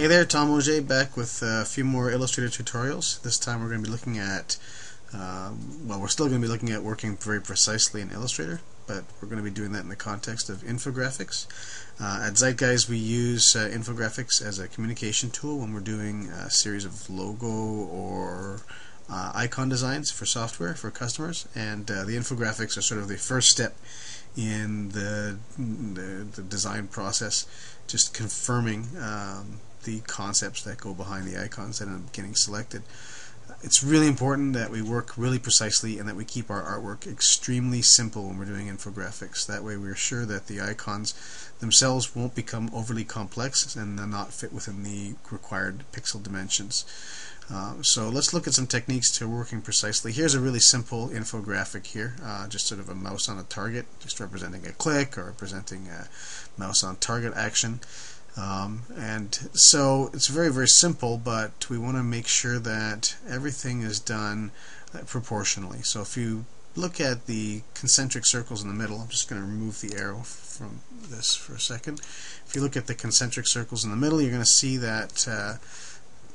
Hey there, Tom Auger back with a few more Illustrator tutorials. This time we're going to be looking at, uh, well, we're still going to be looking at working very precisely in Illustrator, but we're going to be doing that in the context of infographics. Uh, at Zeitgeist, we use uh, infographics as a communication tool when we're doing a series of logo or uh, icon designs for software for customers, and uh, the infographics are sort of the first step in the, the, the design process, just confirming um, the concepts that go behind the icons that end up getting selected. It's really important that we work really precisely and that we keep our artwork extremely simple when we're doing infographics. That way we're sure that the icons themselves won't become overly complex and not fit within the required pixel dimensions. Uh, so let's look at some techniques to working precisely. Here's a really simple infographic here, uh, just sort of a mouse on a target, just representing a click or representing a mouse on target action. Um, and so it's very, very simple, but we want to make sure that everything is done uh, proportionally. So if you look at the concentric circles in the middle, I'm just going to remove the arrow from this for a second. If you look at the concentric circles in the middle, you're going to see that uh,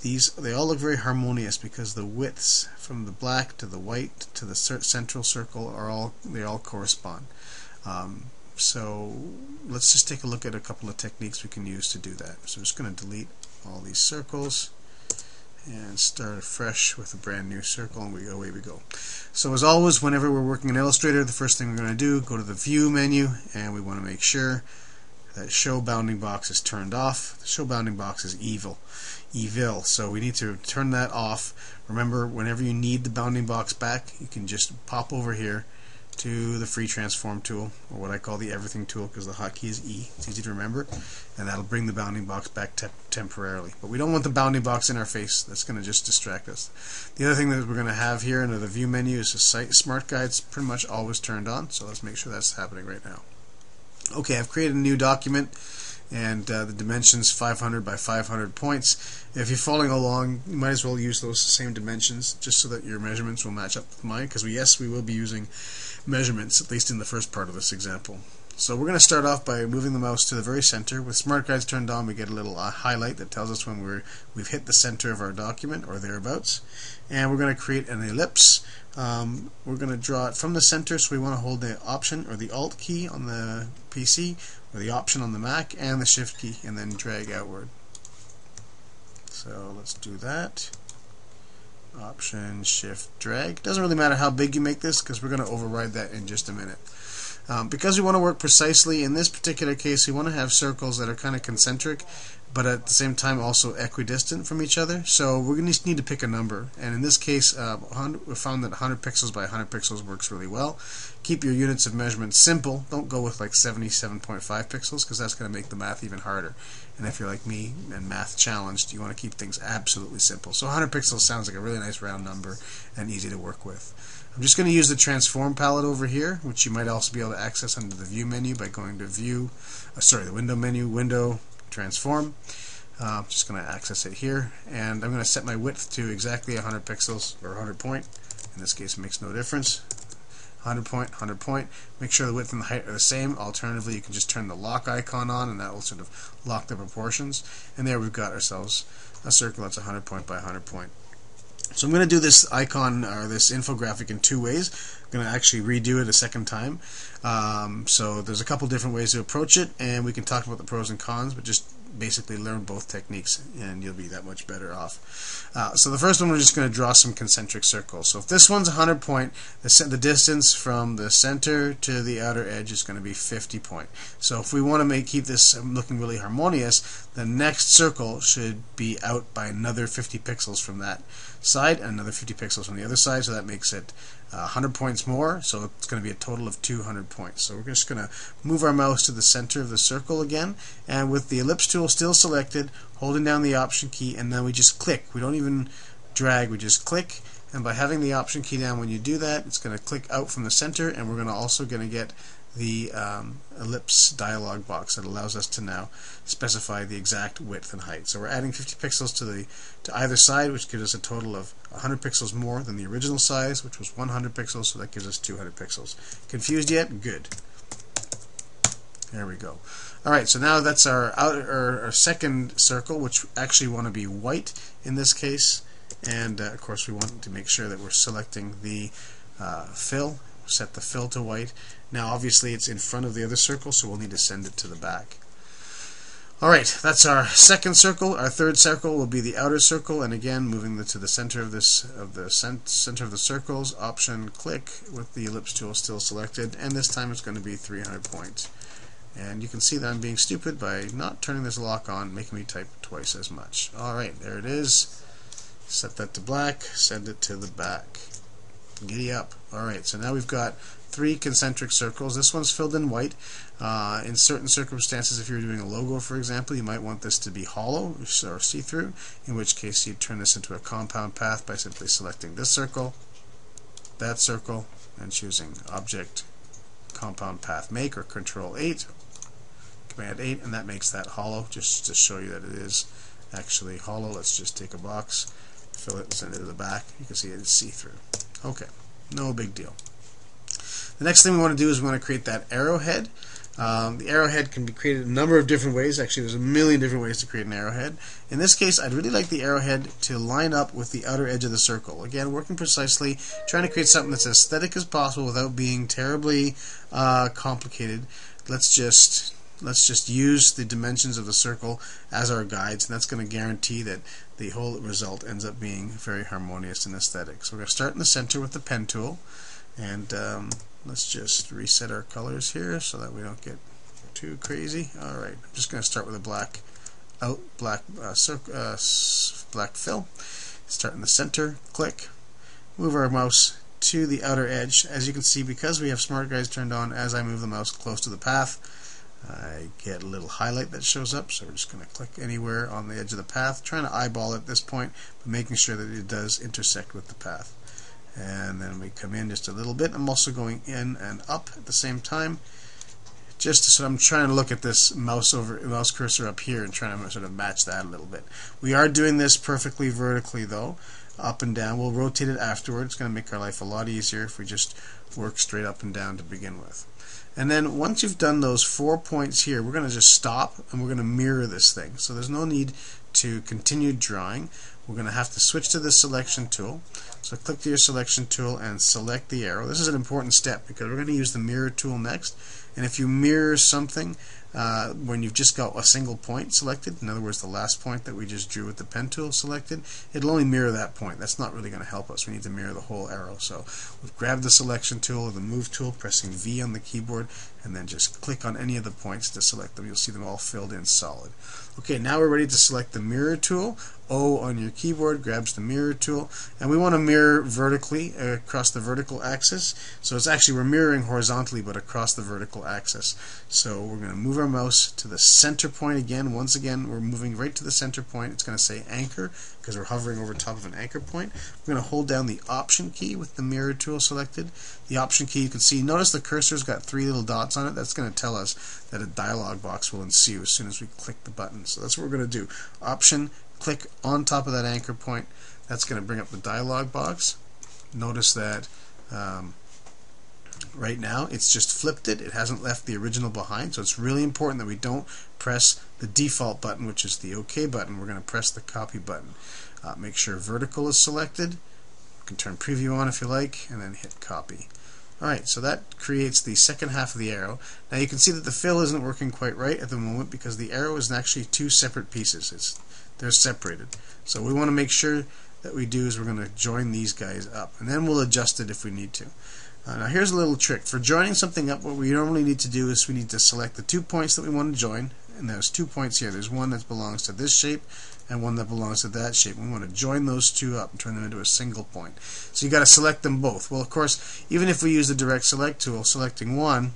these they all look very harmonious because the widths from the black to the white to the central circle are all they all correspond. Um, so let's just take a look at a couple of techniques we can use to do that. So I'm just going to delete all these circles and start afresh with a brand new circle and we go away we go. So as always whenever we're working in Illustrator the first thing we're going to do go to the view menu and we want to make sure that show bounding box is turned off. The show bounding box is evil. Evil. So we need to turn that off. Remember whenever you need the bounding box back you can just pop over here to the free transform tool, or what I call the everything tool because the hotkey is E. It's easy to remember, and that'll bring the bounding box back te temporarily. But we don't want the bounding box in our face. That's going to just distract us. The other thing that we're going to have here under the view menu is the site smart guides pretty much always turned on, so let's make sure that's happening right now. Okay, I've created a new document and uh, the dimensions 500 by 500 points. If you're following along, you might as well use those same dimensions just so that your measurements will match up with mine because we, yes, we will be using measurements, at least in the first part of this example. So we're going to start off by moving the mouse to the very center. With Smart Guides turned on, we get a little uh, highlight that tells us when we're, we've hit the center of our document or thereabouts. And we're going to create an ellipse. Um, we're going to draw it from the center, so we want to hold the Option or the Alt key on the PC, or the Option on the Mac, and the Shift key, and then drag outward. So let's do that. Option, Shift, Drag. Doesn't really matter how big you make this because we're going to override that in just a minute. Um, because we want to work precisely, in this particular case, we want to have circles that are kind of concentric, but at the same time also equidistant from each other. So we're going to need to pick a number. And in this case, uh, we found that 100 pixels by 100 pixels works really well. Keep your units of measurement simple. Don't go with like 77.5 pixels because that's going to make the math even harder. And if you're like me and math challenged, you want to keep things absolutely simple. So 100 pixels sounds like a really nice round number and easy to work with. I'm just going to use the transform palette over here, which you might also be able to access under the view menu by going to view, uh, sorry, the window menu, window, transform. Uh, I'm just going to access it here, and I'm going to set my width to exactly 100 pixels, or 100 point. In this case, it makes no difference. 100 point, 100 point. Make sure the width and the height are the same. Alternatively, you can just turn the lock icon on, and that will sort of lock the proportions. And there we've got ourselves a circle that's 100 point by 100 point. So I'm going to do this icon or this infographic in two ways. Going to actually redo it a second time. Um, so there's a couple different ways to approach it, and we can talk about the pros and cons, but just basically learn both techniques and you'll be that much better off. Uh, so the first one we're just going to draw some concentric circles. So if this one's 100 point, the, the distance from the center to the outer edge is going to be 50 point. So if we want to make keep this looking really harmonious, the next circle should be out by another 50 pixels from that side and another 50 pixels from the other side, so that makes it uh, 100 points more, so it's going to be a total of 200 points. So we're just going to move our mouse to the center of the circle again, and with the ellipse tool still selected, holding down the option key, and then we just click. We don't even drag, we just click, and by having the option key down when you do that, it's going to click out from the center, and we're going to also going to get the um, ellipse dialog box that allows us to now specify the exact width and height. So we're adding 50 pixels to the to either side, which gives us a total of 100 pixels more than the original size, which was 100 pixels, so that gives us 200 pixels. Confused yet? Good. There we go. Alright, so now that's our, outer, our second circle, which actually want to be white in this case. And uh, of course we want to make sure that we're selecting the uh, fill, set the fill to white. Now obviously it's in front of the other circle, so we'll need to send it to the back. Alright, that's our second circle. Our third circle will be the outer circle, and again, moving the, to the center of this of the cent center of the circles, option click with the ellipse tool still selected, and this time it's going to be 300 points. And you can see that I'm being stupid by not turning this lock on, making me type twice as much. Alright, there it is. Set that to black, send it to the back. Giddy up. Alright, so now we've got three concentric circles. This one's filled in white. Uh, in certain circumstances, if you're doing a logo, for example, you might want this to be hollow or see-through, in which case you'd turn this into a compound path by simply selecting this circle, that circle, and choosing Object, Compound Path Make, or Control 8, Command 8, and that makes that hollow, just to show you that it is actually hollow. Let's just take a box, fill it, send it to the back. You can see it's see-through. Okay, no big deal. The next thing we want to do is we want to create that arrowhead. Um, the arrowhead can be created a number of different ways. Actually, there's a million different ways to create an arrowhead. In this case, I'd really like the arrowhead to line up with the outer edge of the circle. Again, working precisely, trying to create something that's as aesthetic as possible without being terribly uh, complicated. Let's just let's just use the dimensions of the circle as our guides, and that's going to guarantee that the whole result ends up being very harmonious and aesthetic. So we're going to start in the center with the pen tool, and um, let's just reset our colors here so that we don't get too crazy. Alright, I'm just going to start with a black out, black, uh, uh, black fill. Start in the center, click, move our mouse to the outer edge. As you can see, because we have Smart Guides turned on, as I move the mouse close to the path, I get a little highlight that shows up, so we're just going to click anywhere on the edge of the path, trying to eyeball at this point, but making sure that it does intersect with the path and then we come in just a little bit. I'm also going in and up at the same time just so I'm trying to look at this mouse over mouse cursor up here and trying to sort of match that a little bit. We are doing this perfectly vertically though, up and down. We'll rotate it afterwards. It's going to make our life a lot easier if we just work straight up and down to begin with. And then once you've done those four points here, we're going to just stop and we're going to mirror this thing. So there's no need to continue drawing. We're going to have to switch to the selection tool. So click to your selection tool and select the arrow. This is an important step because we're going to use the mirror tool next. And if you mirror something uh, when you've just got a single point selected, in other words the last point that we just drew with the pen tool selected, it'll only mirror that point. That's not really going to help us. We need to mirror the whole arrow. So we've grabbed the selection tool or the move tool, pressing V on the keyboard, and then just click on any of the points to select them. You'll see them all filled in solid. Okay, now we're ready to select the mirror tool. O on your keyboard grabs the mirror tool, and we want to mirror vertically uh, across the vertical axis. So it's actually we're mirroring horizontally, but across the vertical axis. So we're going to move our mouse to the center point again. Once again, we're moving right to the center point. It's going to say anchor because we're hovering over top of an anchor point. We're going to hold down the Option key with the mirror tool selected. The Option key, you can see, notice the cursor's got three little dots on it. That's going to tell us that a dialog box will ensue as soon as we click the button. So that's what we're going to do. Option click on top of that anchor point. That's going to bring up the dialog box. Notice that um, right now it's just flipped it. It hasn't left the original behind. So it's really important that we don't press the default button, which is the OK button. We're going to press the copy button. Uh, make sure vertical is selected. You can turn preview on if you like, and then hit copy. Alright, so that creates the second half of the arrow. Now you can see that the fill isn't working quite right at the moment because the arrow is actually two separate pieces. It's they're separated. So we want to make sure that we do is we're going to join these guys up. And then we'll adjust it if we need to. Uh, now here's a little trick. For joining something up, what we normally need to do is we need to select the two points that we want to join. And there's two points here. There's one that belongs to this shape and one that belongs to that shape. We want to join those two up and turn them into a single point. So you got to select them both. Well, of course, even if we use the direct select tool, selecting one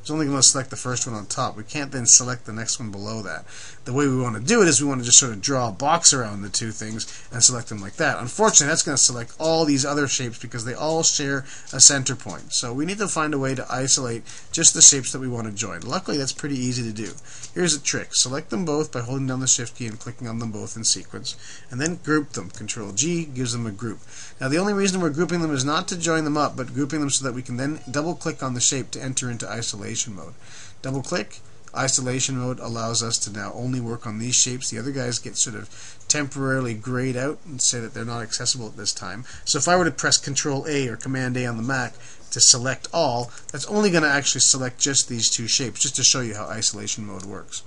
it's only going to select the first one on top. We can't then select the next one below that. The way we want to do it is we want to just sort of draw a box around the two things and select them like that. Unfortunately, that's going to select all these other shapes because they all share a center point. So we need to find a way to isolate just the shapes that we want to join. Luckily, that's pretty easy to do. Here's a trick. Select them both by holding down the Shift key and clicking on them both in sequence, and then group them. Control G gives them a group. Now, the only reason we're grouping them is not to join them up, but grouping them so that we can then double click on the shape to enter into isolation mode. Double click, Isolation mode allows us to now only work on these shapes. The other guys get sort of temporarily grayed out and say that they're not accessible at this time. So if I were to press Control A or Command A on the Mac to select all, that's only going to actually select just these two shapes, just to show you how isolation mode works.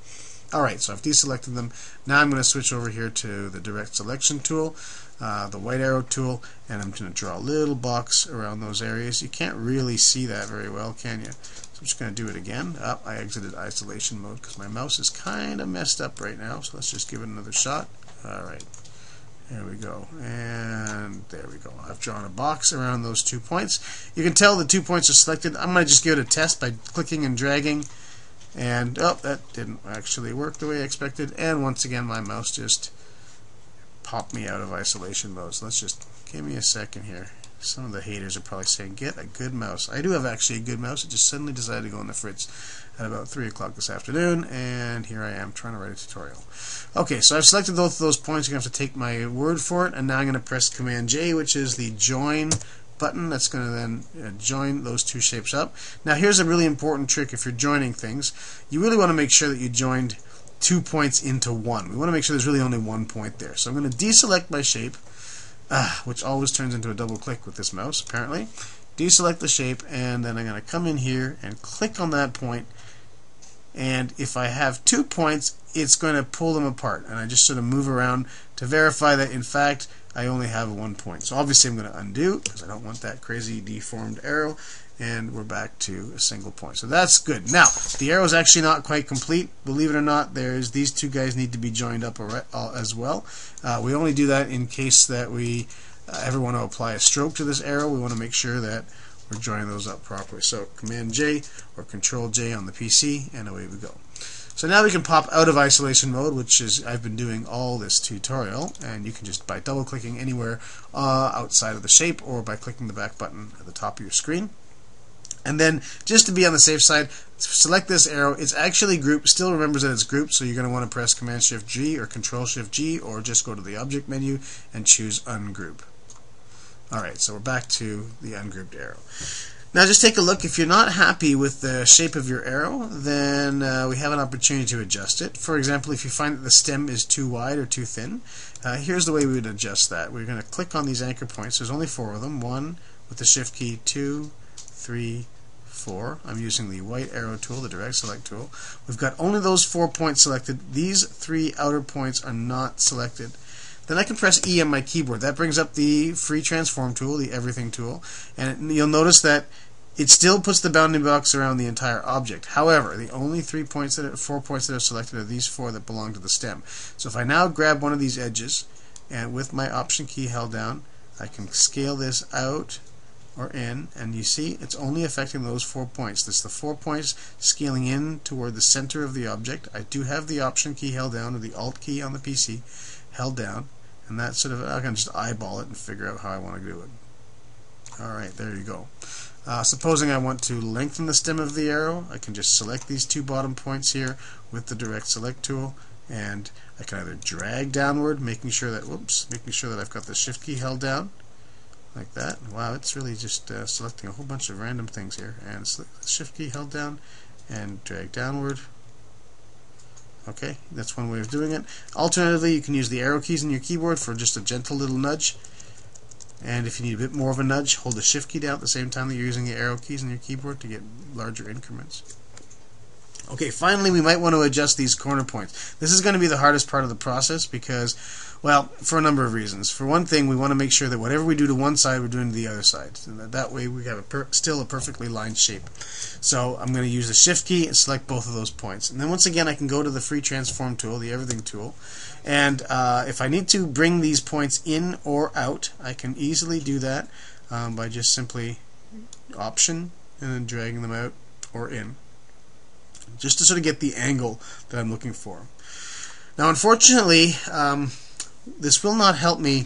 Alright, so I've deselected them. Now I'm going to switch over here to the direct selection tool, uh, the white arrow tool, and I'm going to draw a little box around those areas. You can't really see that very well, can you? So I'm just going to do it again. Oh, I exited isolation mode because my mouse is kind of messed up right now, so let's just give it another shot. Alright, there we go. And there we go. I've drawn a box around those two points. You can tell the two points are selected. I'm going to just give it a test by clicking and dragging and, oh, that didn't actually work the way I expected. And once again, my mouse just popped me out of isolation mode. So let's just give me a second here. Some of the haters are probably saying, get a good mouse. I do have actually a good mouse. It just suddenly decided to go in the fritz at about 3 o'clock this afternoon. And here I am trying to write a tutorial. Okay, so I've selected both of those points. You're going to have to take my word for it. And now I'm going to press Command J, which is the join button that's going to then uh, join those two shapes up. Now here's a really important trick if you're joining things. You really want to make sure that you joined two points into one. We want to make sure there's really only one point there. So I'm going to deselect my shape, uh, which always turns into a double click with this mouse apparently. Deselect the shape and then I'm going to come in here and click on that point and if I have two points it's going to pull them apart and I just sort of move around to verify that in fact I only have one point. So obviously I'm going to undo because I don't want that crazy deformed arrow and we're back to a single point. So that's good. Now, the arrow is actually not quite complete. Believe it or not, there's these two guys need to be joined up uh, as well. Uh, we only do that in case that we uh, ever want to apply a stroke to this arrow. We want to make sure that we're joining those up properly. So Command J or Control J on the PC and away we go. So now we can pop out of isolation mode, which is I've been doing all this tutorial, and you can just by double clicking anywhere uh, outside of the shape or by clicking the back button at the top of your screen. And then just to be on the safe side, select this arrow. It's actually grouped, still remembers that it's grouped, so you're going to want to press Command Shift G or Control Shift G or just go to the object menu and choose ungroup. Alright, so we're back to the ungrouped arrow. Now just take a look. If you're not happy with the shape of your arrow, then uh, we have an opportunity to adjust it. For example, if you find that the stem is too wide or too thin, uh, here's the way we would adjust that. We're going to click on these anchor points. There's only four of them. One with the shift key, two, three, four. I'm using the white arrow tool, the direct select tool. We've got only those four points selected. These three outer points are not selected. Then I can press E on my keyboard. That brings up the free transform tool, the everything tool, and you'll notice that it still puts the bounding box around the entire object. However, the only three points that are, four points that are selected are these four that belong to the stem. So if I now grab one of these edges and with my option key held down, I can scale this out or in and you see it's only affecting those four points. This is the four points scaling in toward the center of the object. I do have the option key held down or the alt key on the PC held down and that sort of I can just eyeball it and figure out how I want to do it. Alright, there you go. Uh, supposing I want to lengthen the stem of the arrow, I can just select these two bottom points here with the direct select tool and I can either drag downward making sure that whoops making sure that I've got the shift key held down like that wow it's really just uh, selecting a whole bunch of random things here and shift key held down and drag downward Okay, that's one way of doing it. Alternatively, you can use the arrow keys in your keyboard for just a gentle little nudge. And if you need a bit more of a nudge, hold the shift key down at the same time that you're using the arrow keys in your keyboard to get larger increments. Okay, finally we might want to adjust these corner points. This is going to be the hardest part of the process because well, for a number of reasons. For one thing, we want to make sure that whatever we do to one side, we're doing to the other side. And that, way we have a still a perfectly lined shape. So I'm going to use the Shift key and select both of those points. And then once again, I can go to the Free Transform tool, the Everything tool. And uh, if I need to bring these points in or out, I can easily do that um, by just simply Option and then dragging them out or in. Just to sort of get the angle that I'm looking for. Now, unfortunately, um, this will not help me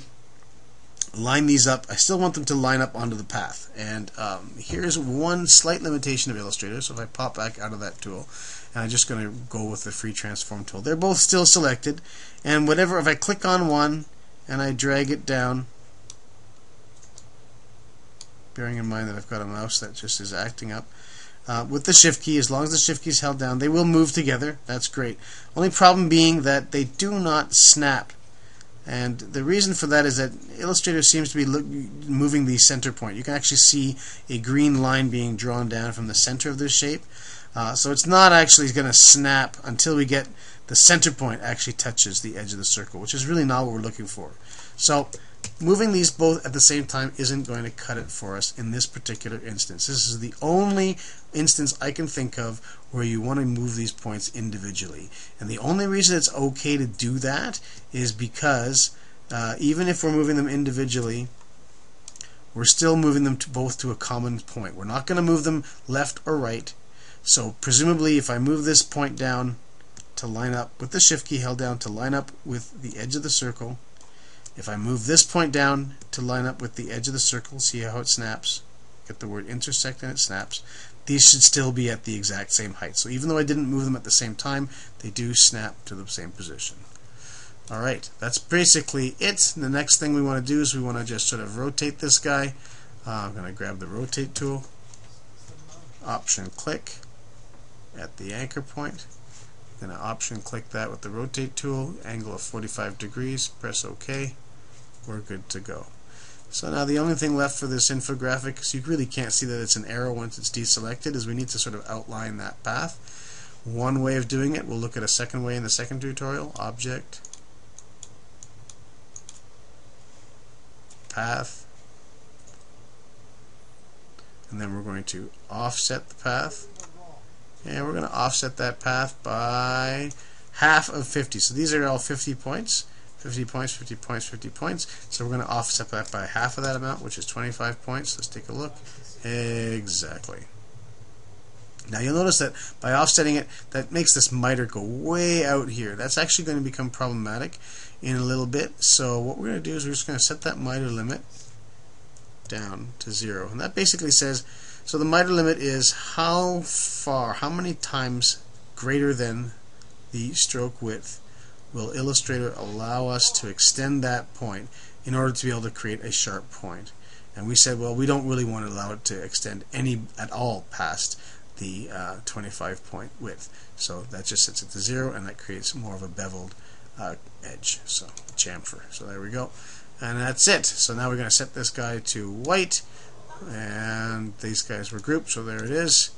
line these up. I still want them to line up onto the path. And um, here's one slight limitation of Illustrator. So if I pop back out of that tool, and I'm just going to go with the free transform tool. They're both still selected. And whatever, if I click on one and I drag it down, bearing in mind that I've got a mouse that just is acting up, uh, with the shift key. As long as the shift key is held down, they will move together. That's great. Only problem being that they do not snap. And the reason for that is that Illustrator seems to be moving the center point. You can actually see a green line being drawn down from the center of this shape. Uh, so it's not actually going to snap until we get the center point actually touches the edge of the circle, which is really not what we're looking for. So moving these both at the same time isn't going to cut it for us in this particular instance. This is the only instance I can think of where you want to move these points individually. And the only reason it's okay to do that is because uh, even if we're moving them individually, we're still moving them to both to a common point. We're not going to move them left or right. So presumably if I move this point down to line up with the shift key held down to line up with the edge of the circle, if I move this point down to line up with the edge of the circle, see how it snaps? Get the word intersect and it snaps. These should still be at the exact same height. So even though I didn't move them at the same time, they do snap to the same position. Alright, that's basically it. The next thing we want to do is we want to just sort of rotate this guy. Uh, I'm going to grab the rotate tool, option click at the anchor point. Going to option click that with the rotate tool, angle of 45 degrees, press OK we're good to go. So now the only thing left for this infographic, because you really can't see that it's an arrow once it's deselected, is we need to sort of outline that path. One way of doing it, we'll look at a second way in the second tutorial, object, path, and then we're going to offset the path, and we're going to offset that path by half of 50. So these are all 50 points. 50 points, 50 points, 50 points. So we're going to offset that by half of that amount, which is 25 points. Let's take a look. Exactly. Now you'll notice that by offsetting it, that makes this miter go way out here. That's actually going to become problematic in a little bit. So what we're going to do is we're just going to set that miter limit down to zero. And that basically says, so the miter limit is how far, how many times greater than the stroke width will Illustrator allow us to extend that point in order to be able to create a sharp point. And we said, well, we don't really want to allow it to extend any at all past the uh, 25 point width. So that just sets it to zero and that creates more of a beveled uh, edge. So chamfer. So there we go. And that's it. So now we're going to set this guy to white and these guys were grouped so there it is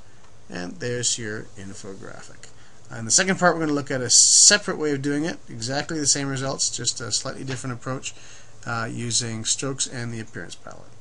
and there's your infographic. In the second part, we're going to look at a separate way of doing it, exactly the same results, just a slightly different approach uh, using strokes and the appearance palette.